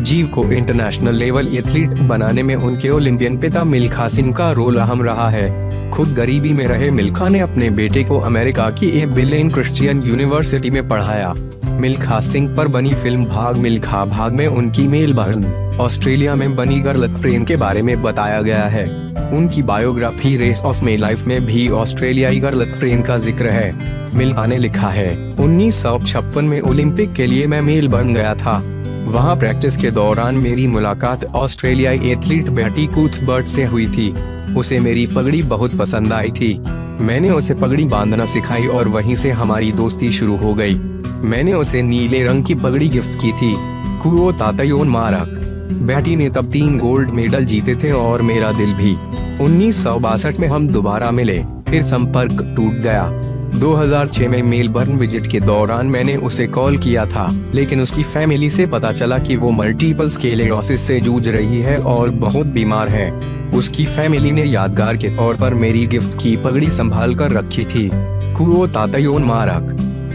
जीव को international level athlete बनाने में उनके ओलंपियन पिता मिल्खा सिंह का रोल अहम रहा है। खुद गरीबी में रहे मिल्खा ने अपने बेटे को अमेरिका की ए बिलेन क्रिश्चियन यूनिवर्सिटी में पढ़ाया। मिल्खा सिंह पर बनी फ़िल्म भाग मिल्खा भाग में उनकी मेलबर्न, ऑस्ट्रेलिया में बनी गर्ल प्रेम के बारे में बताया गया है। उनकी biography race of my life में भी ऑस्ट्रेलियाई गर्ल प्रेम का ज़िक्र है। मिल्खा ने लिखा है, उन्नीस सौ छप्पन में ओलंपिक के लिए मैं मेलबर्न गया था। वहाँ प्रैक्टिस के दौरान मेरी मुलाकात ऑस्ट्रेलियाई एथलीट बेटी कूथबर्ट से हुई थी। उसे मेरी पगड़ी बहुत पसंद आई थी। मैंने उसे पगड़ी बांधना सिखाई और वहीं से हमारी दोस्ती शुरू हो गई। मैंने उसे नीले रंग की पगड़ी गिफ्ट की थी। कुओ तातयोन मारक। बेटी ने तब तीन गोल्ड मेडल जीते थे और मेरा दिल भी। उन्नीस सौ बासठ में हम दोबारा मिले। फिर संपर्क टूट गया। 2006 में मेलबर्न विज़िट के दौरान मैंने उसे कॉल किया था, लेकिन उसकी फैमिली से पता चला कि वो मल्टीपल स्केलेरोसिस से जूझ रही है और बहुत बीमार है। उसकी फैमिली ने यादगार के तौर पर मेरी गिफ्ट की पगड़ी संभाल कर रखी थी। कुओ तातयोन मारक।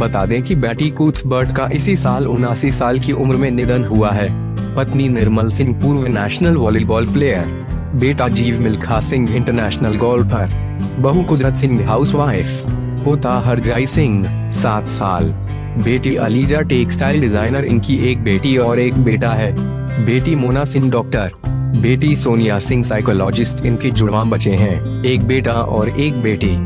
बता दें कि बेटी कूथबर्ट का इसी साल उनासी साल की उम्र में निधन हुआ है। पत्नी निर्मल सिंह पूर्व नेशनल वॉलीबॉल प्लेयर। बेटा जीव मिल्खा सिंह इंटरनेशनल गोल्फर। बहु कुदरत सिंह हाउसवाइफ। पोता हरजाई सिंह, सात साल। बेटी अलीजा टेक्सटाइल डिज़ाइनर, इनकी एक बेटी और एक बेटा है। बेटी मोना सिंह डॉक्टर। बेटी सोनिया सिंह साइकोलॉजिस्ट, इनके जुड़वा बचे हैं। एक बेटा और एक बेटी।